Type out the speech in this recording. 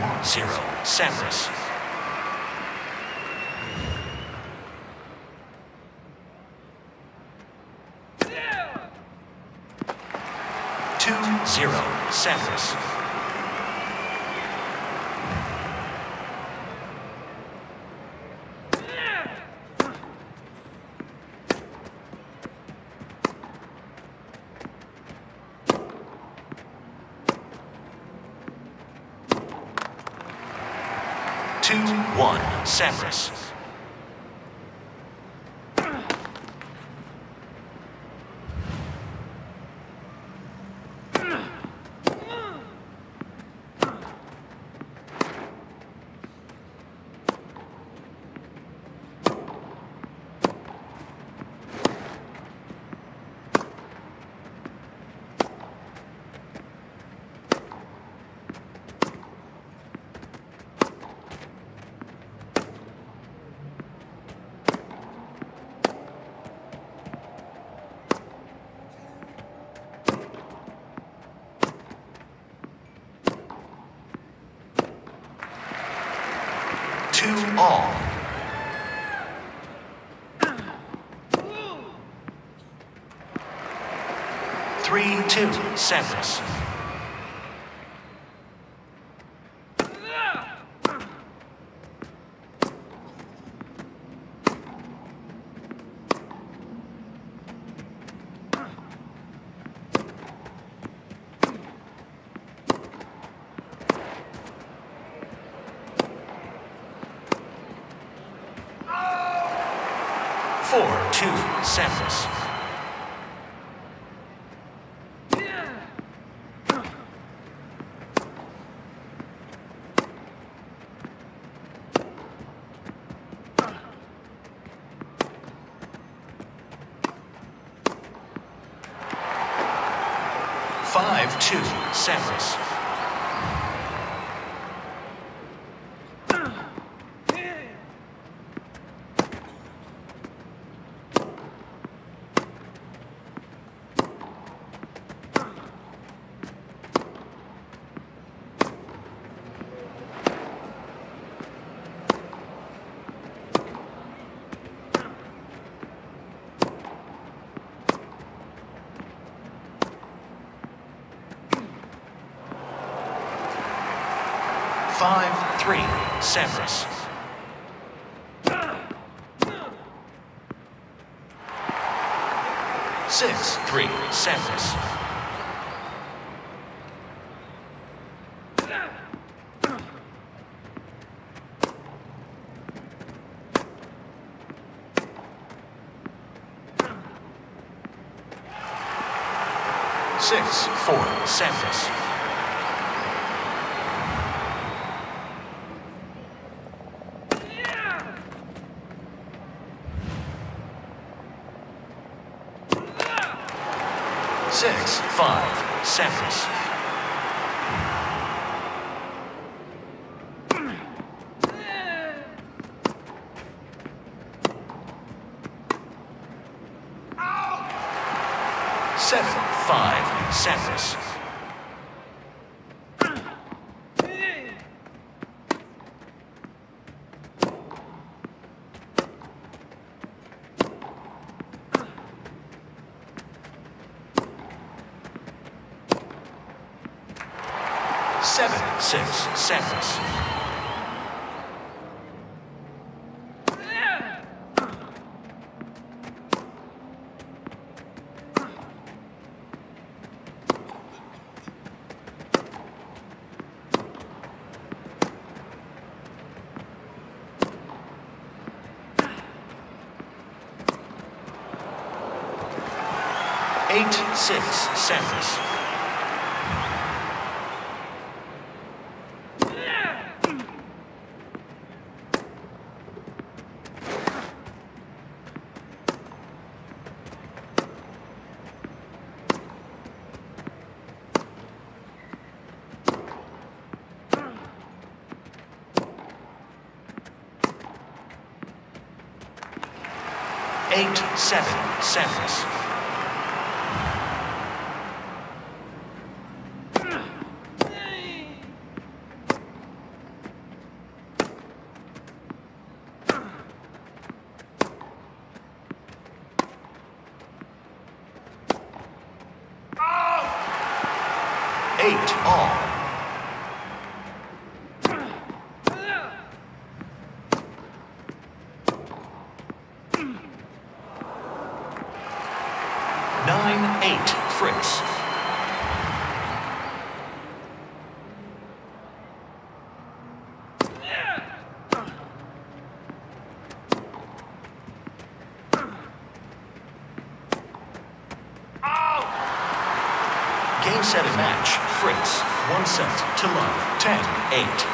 one zero Sampras. Two zero. Two one Sampras. Two all. Three two Sampras. Four two Sampras. Five two Sampras. Five three Sampras. Six three Sampras. Six four Sampras. Six five Sampras. Seven five Sampras. Seven six Sampras. Eight seven Sampras. Eight all. Nine eight Fritz. Game set and match. Fritz. One set to love. 10 8.